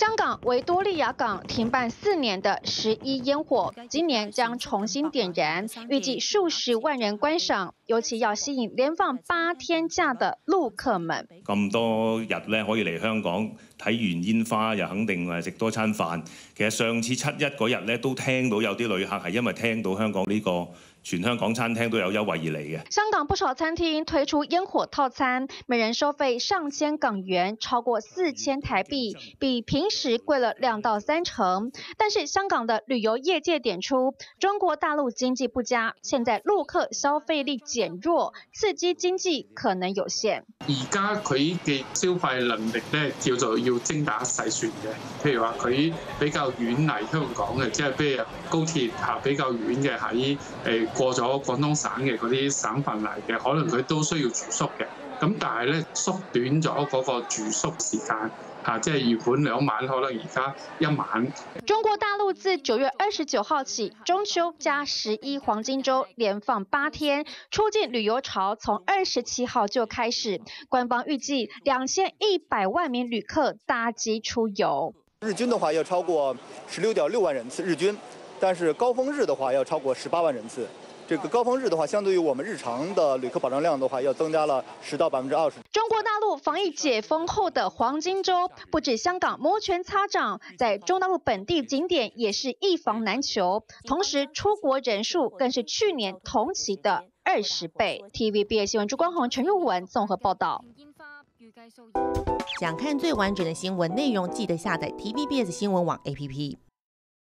香港维多利亚港停办四年的十一烟火，今年将重新点燃，预计数十万人观赏，尤其要吸引连放八天假的陆客们。咁多日咧可以嚟香港睇完煙花，又肯定誒食多餐飯。其實上次七一嗰日咧都聽到有啲旅客係因為聽到香港呢個。全香港餐廳都有優惠而嚟嘅。香港不少餐廳推出煙火套餐，每人收費上千港元，超過四千台幣，比平時貴了兩到三成。但是香港的旅遊業界點出，中國大陸經濟不佳，現在陸客消費力減弱，刺激經濟可能有限。而家佢嘅消費能力咧，叫做要精打細算嘅。譬如話佢比較遠嚟香港嘅，即係譬如高鐵嚇比較遠嘅喺誒。過咗廣東省嘅嗰啲省份嚟嘅，可能佢都需要住宿嘅。咁但係咧縮短咗嗰個住宿時間，嚇，即係原本兩晚，可能而家一晚。中國大陸自九月二十九號起，中秋加十一黃金周連放八天，出境旅遊潮從二十七號就開始。官方預計兩千一百萬名旅客搭機出遊。日均的話要超過十六點六萬人次日均。但是高峰日的話要超過十八萬人次，這個高峰日的话，相对于我们日常的旅客保障量的话，要增加了十到百分之二十。中国大陆防疫解封后的黄金周，不止香港摩拳擦掌，在中大陆本地景点也是一房难求，同时出国人数更是去年同期的二十倍。TVB 新闻朱光宏、陈玉文综合报道。想看最完整的新闻内容，记得下载 TVBS 新闻网 APP。